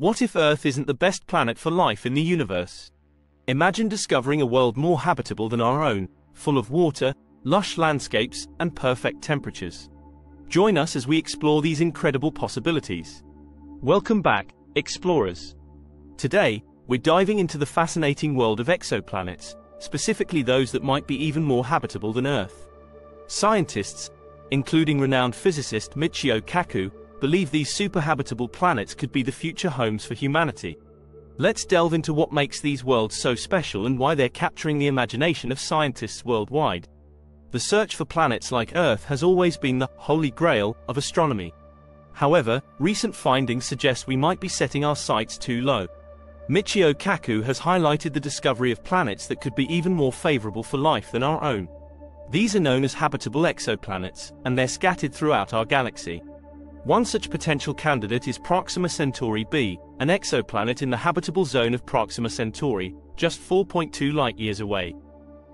What if Earth isn't the best planet for life in the universe? Imagine discovering a world more habitable than our own, full of water, lush landscapes, and perfect temperatures. Join us as we explore these incredible possibilities. Welcome back, explorers. Today, we're diving into the fascinating world of exoplanets, specifically those that might be even more habitable than Earth. Scientists, including renowned physicist Michio Kaku, believe these superhabitable planets could be the future homes for humanity. Let's delve into what makes these worlds so special and why they're capturing the imagination of scientists worldwide. The search for planets like Earth has always been the holy grail of astronomy. However, recent findings suggest we might be setting our sights too low. Michio Kaku has highlighted the discovery of planets that could be even more favorable for life than our own. These are known as habitable exoplanets, and they're scattered throughout our galaxy. One such potential candidate is Proxima Centauri b, an exoplanet in the habitable zone of Proxima Centauri, just 4.2 light-years away.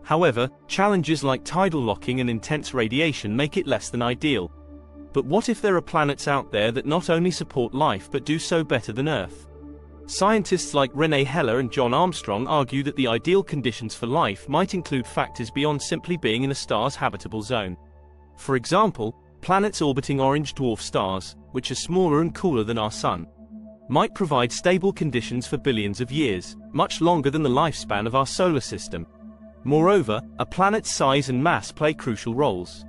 However, challenges like tidal locking and intense radiation make it less than ideal. But what if there are planets out there that not only support life but do so better than Earth? Scientists like Rene Heller and John Armstrong argue that the ideal conditions for life might include factors beyond simply being in a star's habitable zone. For example, Planets orbiting orange dwarf stars, which are smaller and cooler than our Sun, might provide stable conditions for billions of years, much longer than the lifespan of our solar system. Moreover, a planet's size and mass play crucial roles.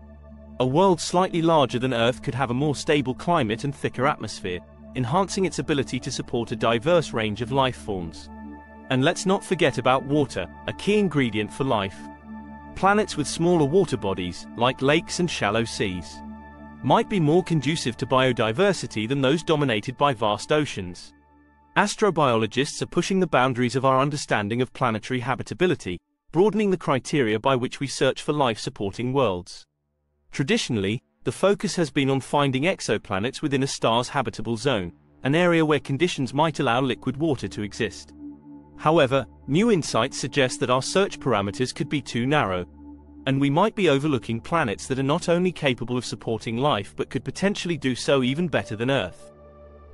A world slightly larger than Earth could have a more stable climate and thicker atmosphere, enhancing its ability to support a diverse range of life forms. And let's not forget about water, a key ingredient for life. Planets with smaller water bodies, like lakes and shallow seas, might be more conducive to biodiversity than those dominated by vast oceans. Astrobiologists are pushing the boundaries of our understanding of planetary habitability, broadening the criteria by which we search for life-supporting worlds. Traditionally, the focus has been on finding exoplanets within a star's habitable zone, an area where conditions might allow liquid water to exist. However, new insights suggest that our search parameters could be too narrow, and we might be overlooking planets that are not only capable of supporting life but could potentially do so even better than Earth.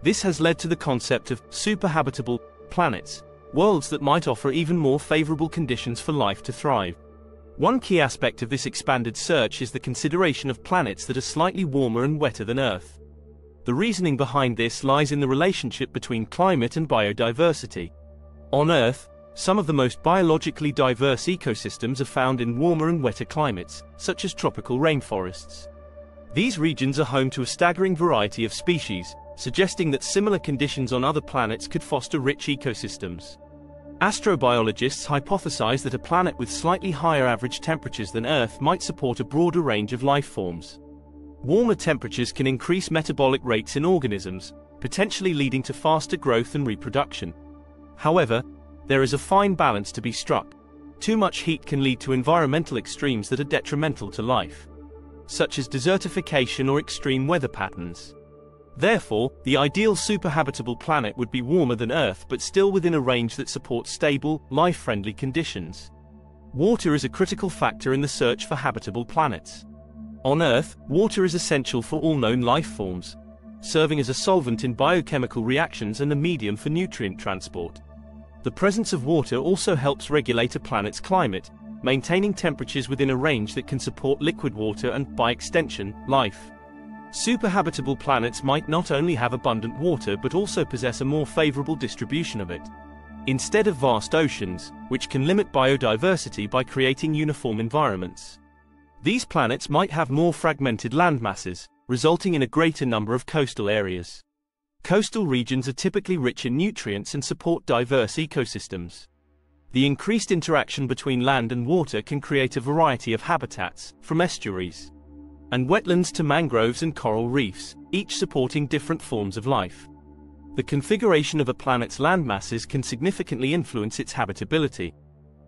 This has led to the concept of superhabitable planets, worlds that might offer even more favorable conditions for life to thrive. One key aspect of this expanded search is the consideration of planets that are slightly warmer and wetter than Earth. The reasoning behind this lies in the relationship between climate and biodiversity. On Earth, some of the most biologically diverse ecosystems are found in warmer and wetter climates, such as tropical rainforests. These regions are home to a staggering variety of species, suggesting that similar conditions on other planets could foster rich ecosystems. Astrobiologists hypothesize that a planet with slightly higher average temperatures than Earth might support a broader range of life forms. Warmer temperatures can increase metabolic rates in organisms, potentially leading to faster growth and reproduction. However, there is a fine balance to be struck. Too much heat can lead to environmental extremes that are detrimental to life, such as desertification or extreme weather patterns. Therefore, the ideal superhabitable planet would be warmer than Earth but still within a range that supports stable, life-friendly conditions. Water is a critical factor in the search for habitable planets. On Earth, water is essential for all known life forms, serving as a solvent in biochemical reactions and a medium for nutrient transport. The presence of water also helps regulate a planet's climate, maintaining temperatures within a range that can support liquid water and, by extension, life. Superhabitable planets might not only have abundant water but also possess a more favorable distribution of it. Instead of vast oceans, which can limit biodiversity by creating uniform environments. These planets might have more fragmented landmasses, resulting in a greater number of coastal areas. Coastal regions are typically rich in nutrients and support diverse ecosystems. The increased interaction between land and water can create a variety of habitats, from estuaries and wetlands to mangroves and coral reefs, each supporting different forms of life. The configuration of a planet's landmasses can significantly influence its habitability.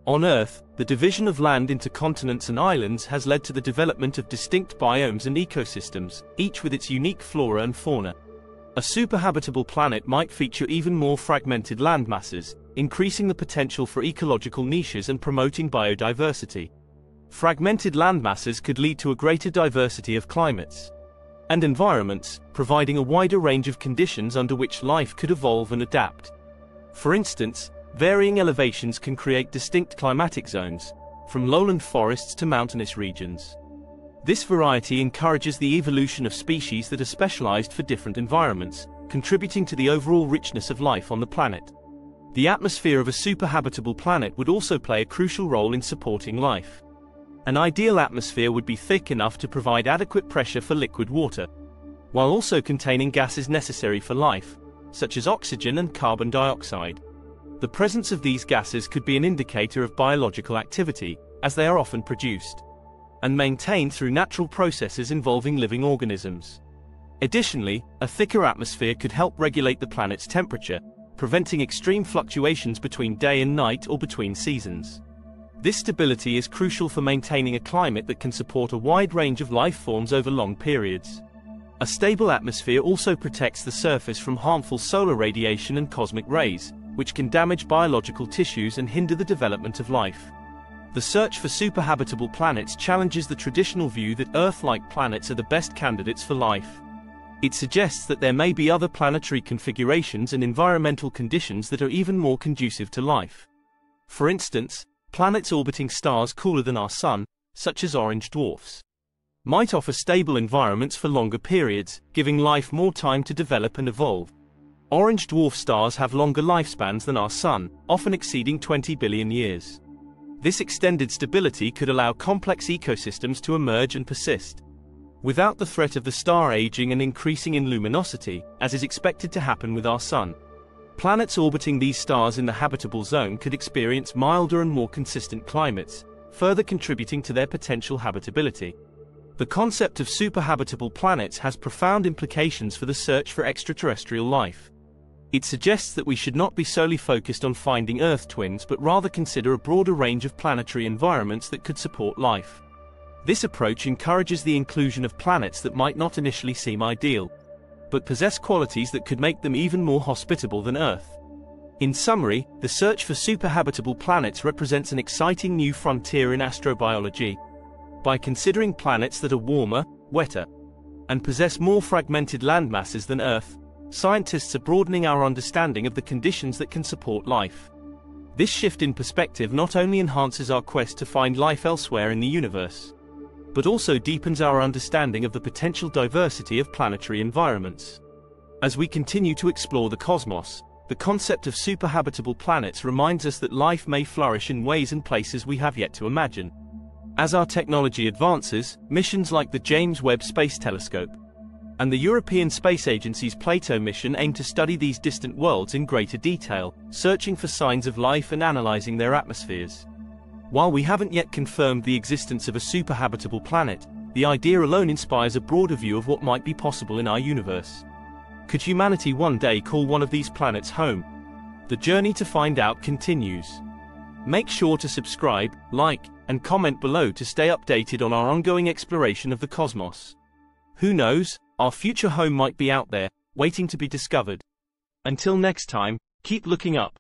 On Earth, the division of land into continents and islands has led to the development of distinct biomes and ecosystems, each with its unique flora and fauna. A superhabitable planet might feature even more fragmented landmasses, increasing the potential for ecological niches and promoting biodiversity. Fragmented landmasses could lead to a greater diversity of climates. and environments, providing a wider range of conditions under which life could evolve and adapt. For instance, varying elevations can create distinct climatic zones, from lowland forests to mountainous regions. This variety encourages the evolution of species that are specialized for different environments, contributing to the overall richness of life on the planet. The atmosphere of a superhabitable planet would also play a crucial role in supporting life. An ideal atmosphere would be thick enough to provide adequate pressure for liquid water, while also containing gases necessary for life, such as oxygen and carbon dioxide. The presence of these gases could be an indicator of biological activity, as they are often produced and maintained through natural processes involving living organisms. Additionally, a thicker atmosphere could help regulate the planet's temperature, preventing extreme fluctuations between day and night or between seasons. This stability is crucial for maintaining a climate that can support a wide range of life forms over long periods. A stable atmosphere also protects the surface from harmful solar radiation and cosmic rays, which can damage biological tissues and hinder the development of life. The search for superhabitable planets challenges the traditional view that Earth-like planets are the best candidates for life. It suggests that there may be other planetary configurations and environmental conditions that are even more conducive to life. For instance, planets orbiting stars cooler than our Sun, such as orange dwarfs, might offer stable environments for longer periods, giving life more time to develop and evolve. Orange dwarf stars have longer lifespans than our Sun, often exceeding 20 billion years. This extended stability could allow complex ecosystems to emerge and persist. Without the threat of the star aging and increasing in luminosity, as is expected to happen with our Sun. Planets orbiting these stars in the habitable zone could experience milder and more consistent climates, further contributing to their potential habitability. The concept of superhabitable planets has profound implications for the search for extraterrestrial life. It suggests that we should not be solely focused on finding Earth twins but rather consider a broader range of planetary environments that could support life. This approach encourages the inclusion of planets that might not initially seem ideal, but possess qualities that could make them even more hospitable than Earth. In summary, the search for superhabitable planets represents an exciting new frontier in astrobiology. By considering planets that are warmer, wetter, and possess more fragmented landmasses than Earth, scientists are broadening our understanding of the conditions that can support life. This shift in perspective not only enhances our quest to find life elsewhere in the universe, but also deepens our understanding of the potential diversity of planetary environments. As we continue to explore the cosmos, the concept of superhabitable planets reminds us that life may flourish in ways and places we have yet to imagine. As our technology advances, missions like the James Webb Space Telescope, and the European Space Agency's Plato mission aimed to study these distant worlds in greater detail, searching for signs of life and analyzing their atmospheres. While we haven't yet confirmed the existence of a superhabitable planet, the idea alone inspires a broader view of what might be possible in our universe. Could humanity one day call one of these planets home? The journey to find out continues. Make sure to subscribe, like, and comment below to stay updated on our ongoing exploration of the cosmos. Who knows, our future home might be out there, waiting to be discovered. Until next time, keep looking up.